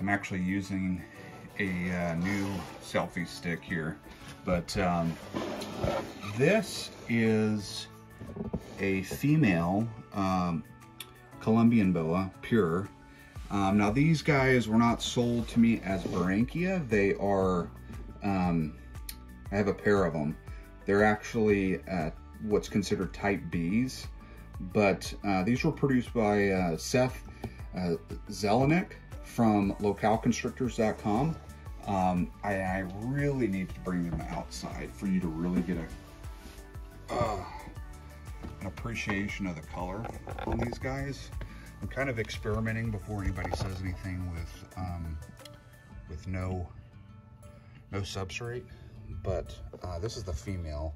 I'm actually using a uh, new selfie stick here. But um, this is a female um, Colombian boa, pure. Um, now these guys were not sold to me as Barranquilla. They are, um, I have a pair of them. They're actually uh, what's considered type Bs, but uh, these were produced by uh, Seth uh, Zelenik from localconstrictors.com. Um, I, I, really need to bring them outside for you to really get a uh, an appreciation of the color on these guys. I'm kind of experimenting before anybody says anything with um, with no no substrate, but uh, this is the female,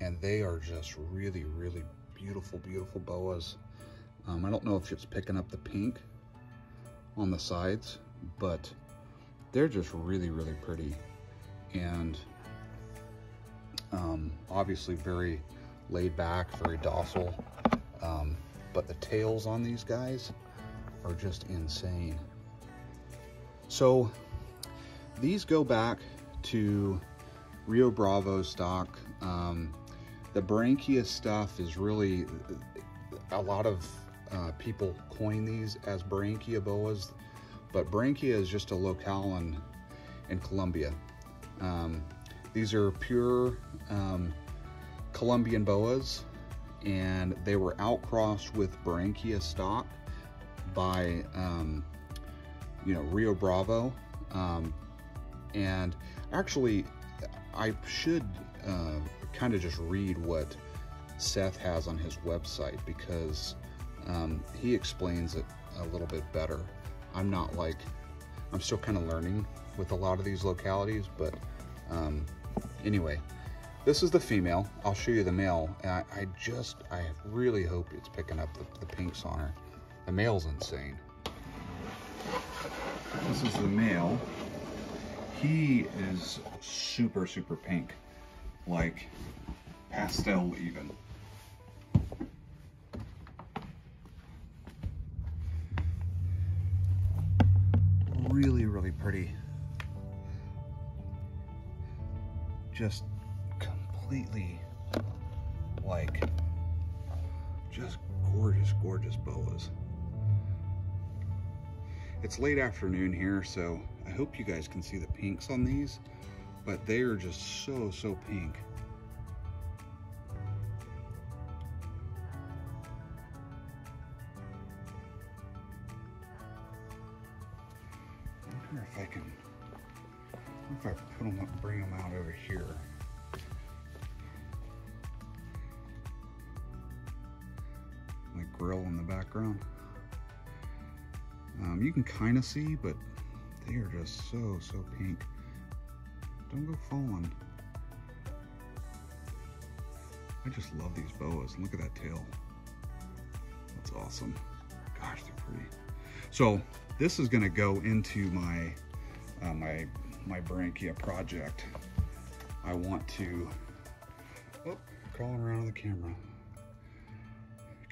and they are just really, really beautiful, beautiful boas. Um, I don't know if it's picking up the pink on the sides, but they're just really, really pretty. And um, obviously very laid back, very docile. Um, but the tails on these guys are just insane. So these go back to Rio Bravo stock. Um, the Barranquilla stuff is really, a lot of uh, people coin these as Barranquilla boas, but Barranquilla is just a locale in, in Colombia. Um, these are pure um, Colombian boas, and they were outcrossed with Barranquilla stock by, um, you know, Rio Bravo. Um, and actually, I should uh, kind of just read what Seth has on his website because um, he explains it a little bit better. I'm not like, I'm still kind of learning with a lot of these localities, but um, anyway, this is the female. I'll show you the male. I, I, just, I really hope it's picking up the, the pinks on her. The male's insane. This is the male. He is super, super pink. Like pastel even. Really, really pretty. Just completely like just gorgeous, gorgeous boas. It's late afternoon here, so I hope you guys can see the pinks on these, but they are just so, so pink. Grill in the background. Um, you can kind of see, but they are just so, so pink. Don't go falling. I just love these boas. Look at that tail. That's awesome. Gosh, they're pretty. So this is gonna go into my, uh, my, my Barranquilla project. I want to, oh, crawling around on the camera.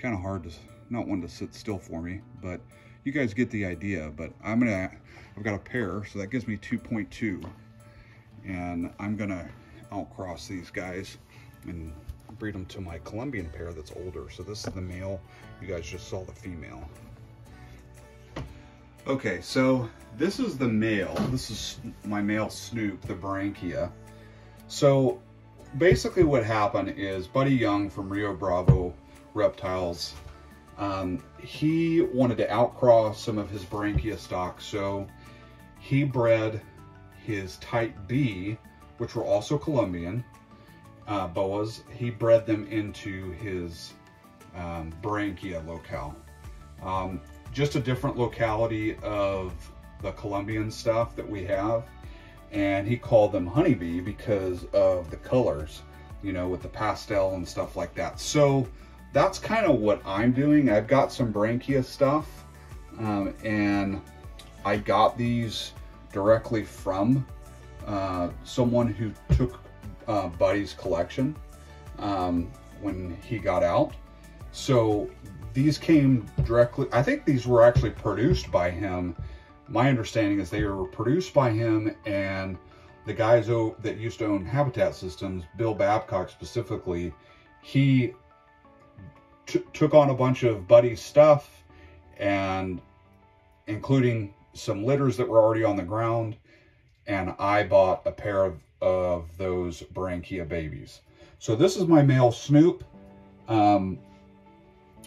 Kind of hard to, not one to sit still for me, but you guys get the idea. But I'm gonna, I've got a pair, so that gives me 2.2. And I'm gonna outcross these guys and breed them to my Colombian pair that's older. So this is the male, you guys just saw the female. Okay, so this is the male. This is my male Snoop, the Barranquilla. So basically what happened is Buddy Young from Rio Bravo Reptiles, um, he wanted to outcross some of his Barranquilla stock. So he bred his type B, which were also Colombian uh, boas. He bred them into his um, Barranquilla locale. Um, just a different locality of the Colombian stuff that we have. And he called them honeybee because of the colors, you know, with the pastel and stuff like that. So that's kind of what I'm doing. I've got some Barranquilla stuff um, and I got these directly from uh, someone who took uh, Buddy's collection um, when he got out. So these came directly, I think these were actually produced by him my understanding is they were produced by him and the guys that used to own Habitat Systems, Bill Babcock specifically, he took on a bunch of Buddy's stuff and including some litters that were already on the ground. And I bought a pair of, of those Barranquilla babies. So this is my male Snoop. Um,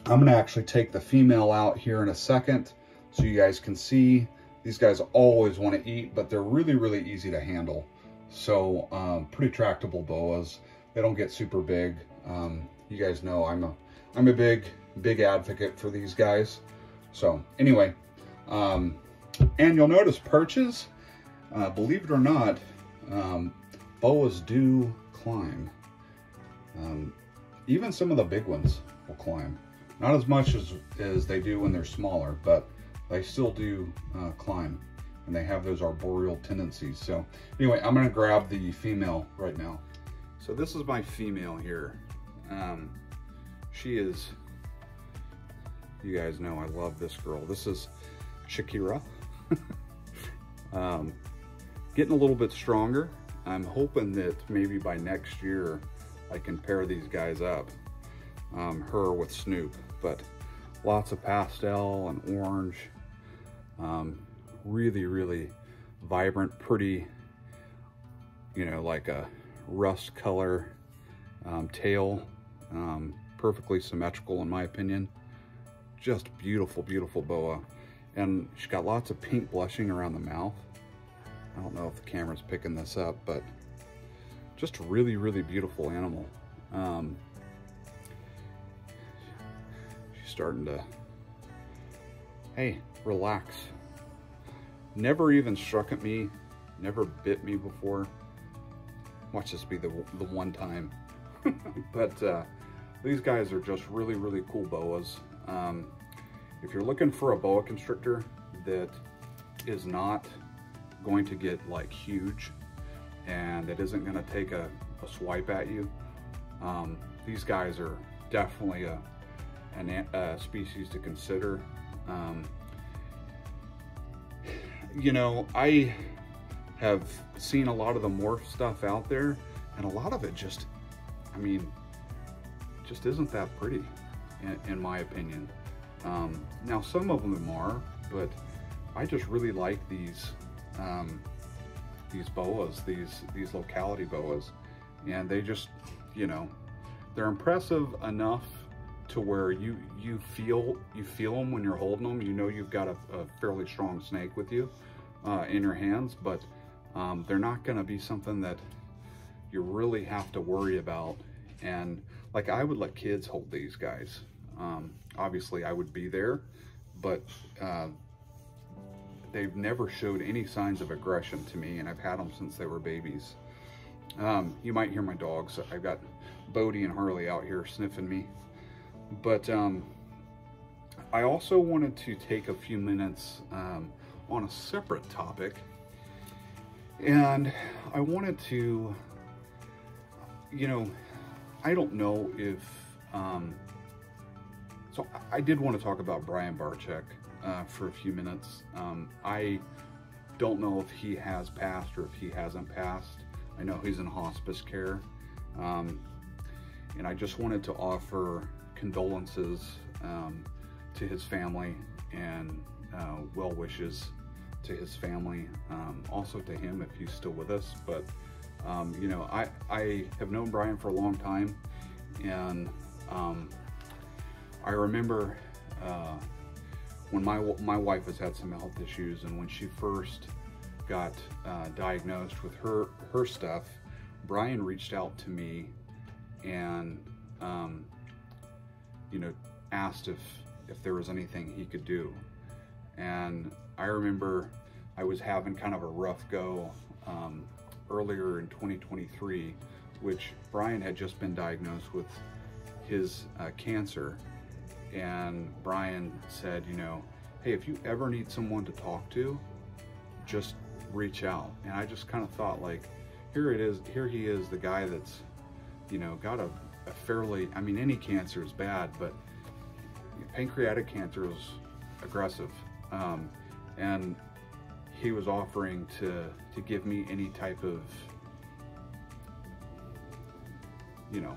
I'm going to actually take the female out here in a second so you guys can see. These guys always want to eat, but they're really, really easy to handle. So um, pretty tractable boas. They don't get super big. Um, you guys know I'm a, I'm a big, big advocate for these guys. So anyway, um, and you'll notice perches, uh, believe it or not, um, boas do climb. Um, even some of the big ones will climb. Not as much as, as they do when they're smaller, but they still do uh, climb and they have those arboreal tendencies. So anyway, I'm gonna grab the female right now. So this is my female here. Um, she is, you guys know I love this girl. This is Shakira. um, getting a little bit stronger. I'm hoping that maybe by next year I can pair these guys up, um, her with Snoop, but lots of pastel and orange. Um, really, really vibrant, pretty, you know, like a rust color um, tail. Um, perfectly symmetrical in my opinion. Just beautiful, beautiful boa. And she's got lots of pink blushing around the mouth. I don't know if the camera's picking this up, but just a really, really beautiful animal. Um, she's starting to, hey, relax. Never even struck at me, never bit me before. Watch this be the, the one time. but uh, these guys are just really, really cool boas. Um, if you're looking for a boa constrictor that is not going to get like huge and that isn't going to take a, a, swipe at you, um, these guys are definitely a, an, a species to consider. Um, you know, I have seen a lot of the morph stuff out there and a lot of it just, I mean, just isn't that pretty in, in my opinion. Um, now some of them are, but I just really like these um, these boas, these these locality boas, and they just, you know, they're impressive enough to where you you feel you feel them when you're holding them. You know you've got a, a fairly strong snake with you uh, in your hands, but um, they're not going to be something that you really have to worry about. And like I would let kids hold these guys. Um, obviously I would be there, but uh, they've never showed any signs of aggression to me and I've had them since they were babies. Um, you might hear my dogs. I've got Bodie and Harley out here sniffing me. But um, I also wanted to take a few minutes um, on a separate topic. And I wanted to, you know, I don't know if, um, so I did want to talk about Brian Barczyk uh, for a few minutes. Um, I don't know if he has passed or if he hasn't passed. I know he's in hospice care. Um, and I just wanted to offer condolences um, to his family and uh, well wishes to his family, um, also to him if he's still with us. But um, you know, I I have known Brian for a long time, and um, I remember uh, when my my wife has had some health issues, and when she first got uh, diagnosed with her her stuff, Brian reached out to me and um, you know asked if if there was anything he could do. And I remember I was having kind of a rough go um, earlier in 2023, which Brian had just been diagnosed with his uh, cancer. And Brian said, you know, hey, if you ever need someone to talk to, just reach out. And I just kind of thought like, here it is, here he is, the guy that's, you know, got a, a fairly, I mean, any cancer is bad, but pancreatic cancer is aggressive. Um, and he was offering to to give me any type of you know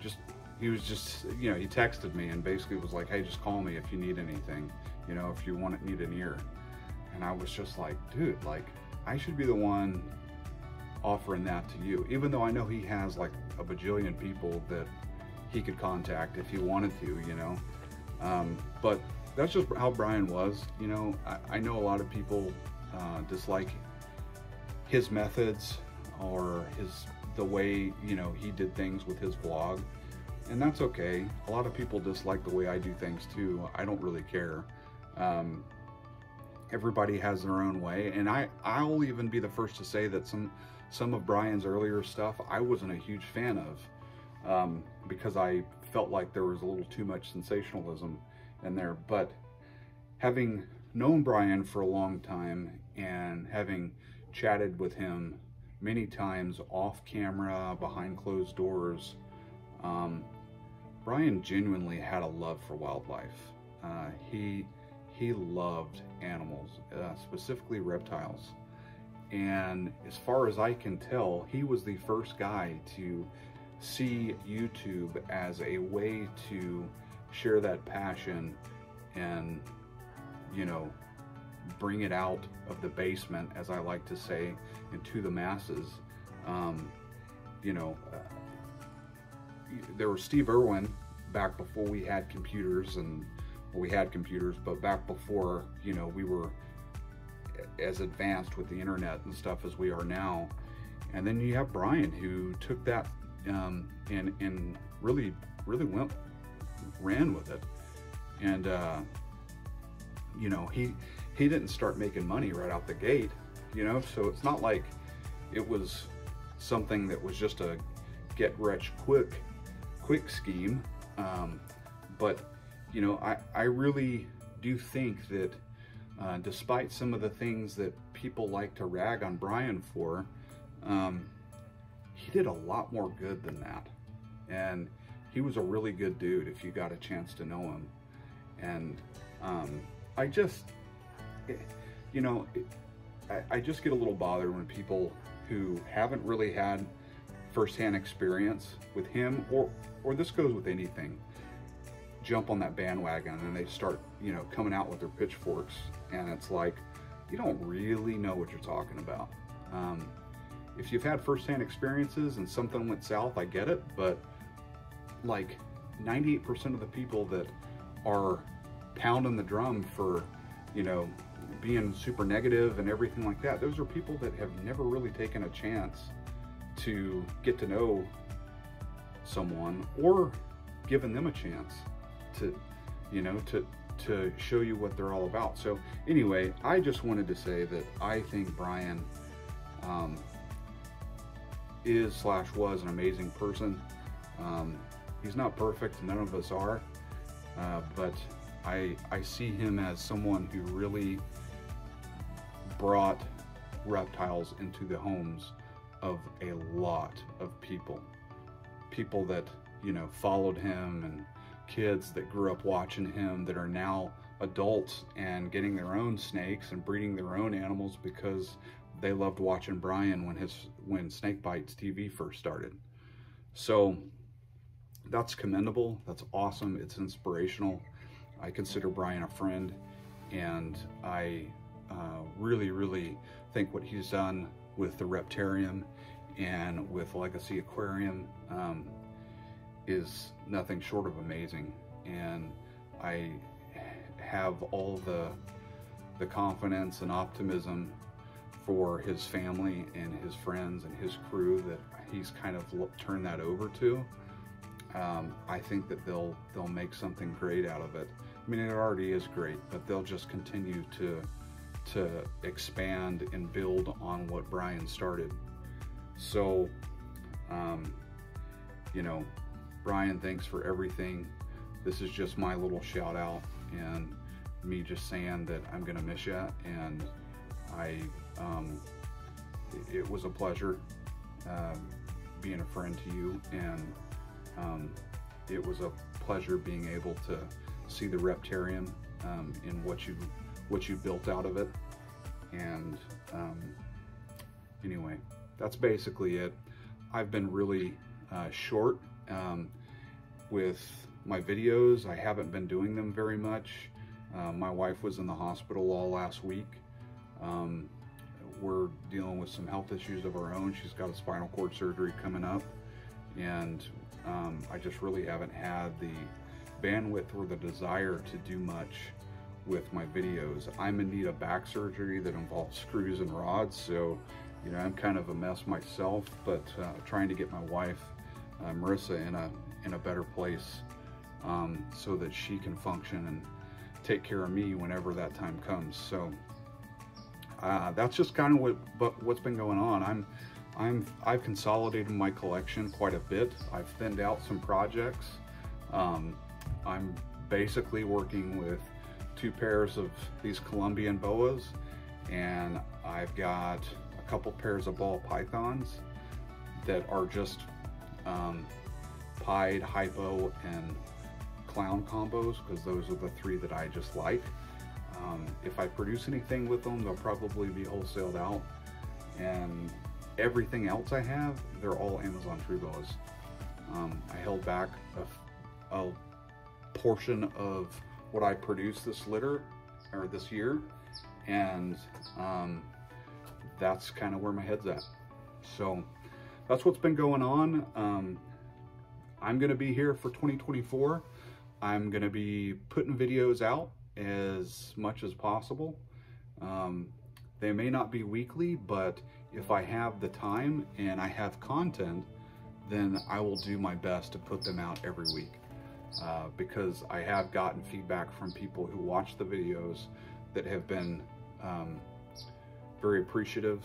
just he was just you know he texted me and basically was like hey just call me if you need anything you know if you want need an ear. And i was just like dude like i should be the one offering that to you even though i know he has like a bajillion people that he could contact if he wanted to you know? Um, but that's just how brian was you know? I, I know a lot of people uh, dislike his methods or his the way you know he did things with his vlog and that's okay. A lot of people dislike the way i do things too. I don't really care. Um, everybody has their own way. And i i'll even be the first to say that some some of brian's earlier stuff i wasn't a huge fan of um, because i felt like there was a little too much sensationalism in there. But having known brian for a long time and having chatted with him many times off camera, behind closed doors, um, Brian genuinely had a love for wildlife. Uh, he he loved animals, uh, specifically reptiles. And as far as I can tell, he was the first guy to see YouTube as a way to share that passion and, you know, bring it out of the basement, as I like to say, into the masses. Um, you know, uh, there was Steve Irwin back before we had computers and well, we had computers, but back before, you know, we were as advanced with the internet and stuff as we are now. And then you have Brian who took that um, and, and really, really went, ran with it. And, uh, you know, he, he didn't start making money right out the gate, you know, so it's not like it was something that was just a get rich quick, quick scheme. Um, but, you know, I, I really do think that uh, despite some of the things that people like to rag on Brian for, um, he did a lot more good than that. And he was a really good dude if you got a chance to know him. And um, I just, you know, I, just get a little bothered when people who haven't really had firsthand experience with him, or or this goes with anything, jump on that bandwagon and they start, you know, coming out with their pitchforks, and it's like, you don't really know what you're talking about. Um, if you've had firsthand experiences and something went south, I get it, but like 98% of the people that are pounding the drum for, you know, being super negative and everything like that, those are people that have never really taken a chance to get to know someone or given them a chance to, you know, to, to show you what they're all about. So anyway, I just wanted to say that I think Brian um, is slash was an amazing person. Um, he's not perfect, none of us are, uh, but I, I see him as someone who really brought reptiles into the homes of a lot of people. People that, you know, followed him and kids that grew up watching him that are now adults and getting their own snakes and breeding their own animals because they loved watching Brian when his when Snakebytes TV first started. So that's commendable. That's awesome. It's inspirational. I consider Brian a friend and I uh, really, really think what he's done with the Reptarium and with Legacy Aquarium um, is nothing short of amazing. And I have all the the confidence and optimism for his family and his friends and his crew that he's kind of turned that over to. Um, I think that they'll they'll make something great out of it. Mean, it already is great, but they'll just continue to to expand and build on what Brian started. So, um, you know, Brian, thanks for everything. This is just my little shout out and me just saying that I'm gonna miss you and I, um, it was a pleasure uh, being a friend to you and um, it was a pleasure being able to see the Reptarium um, in what you what you built out of it. And um, anyway, that's basically it. I've been really uh, short um, with my videos. I haven't been doing them very much. Uh, my wife was in the hospital all last week. Um, we're dealing with some health issues of our own. She's got a spinal cord surgery coming up and um, I just really haven't had the bandwidth or the desire to do much with my videos. I'm in need of back surgery that involves screws and rods, so you know I'm kind of a mess myself, but uh, trying to get my wife, uh, Marissa, in a in a better place um, so that she can function and take care of me whenever that time comes. So uh, that's just kind of what but what's been going on. I'm I'm I've consolidated my collection quite a bit. I've thinned out some projects. Um, I'm basically working with two pairs of these Colombian boas and I've got a couple pairs of ball pythons that are just um, pied, hypo, and clown combos because those are the three that I just like. Um, if I produce anything with them, they'll probably be wholesaled out. And everything else I have, they're all Amazon Truebos. Um, I held back a, a, portion of what I produce this litter or this year, and um, that's kind of where my head's at. So that's what's been going on. Um, I'm going to be here for 2024. I'm going to be putting videos out as much as possible. Um, they may not be weekly, but if I have the time and I have content, then I will do my best to put them out every week. Uh, because I have gotten feedback from people who watch the videos that have been um, very appreciative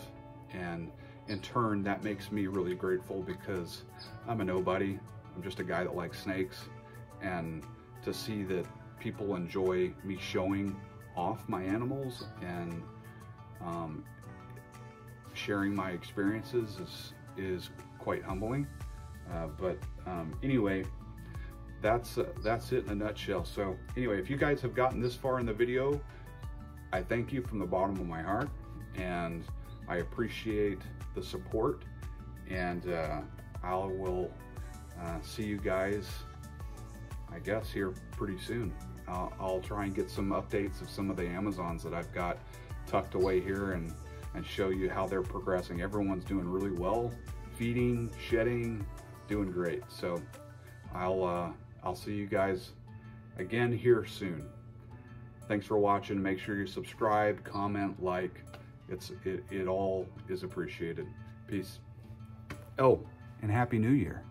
and in turn that makes me really grateful because I'm a nobody. I'm just a guy that likes snakes and to see that people enjoy me showing off my animals and um, sharing my experiences is, is quite humbling. Uh, but um, anyway, that's, uh, that's it in a nutshell. So anyway, if you guys have gotten this far in the video, I thank you from the bottom of my heart and I appreciate the support and uh, I will uh, see you guys, I guess, here pretty soon. I'll, I'll try and get some updates of some of the Amazons that I've got tucked away here and, and show you how they're progressing. Everyone's doing really well, feeding, shedding, doing great. So I'll, uh, I'll see you guys again here soon. Thanks for watching. Make sure you subscribe, comment, like. It's it, it all is appreciated. Peace. Oh, and Happy New Year.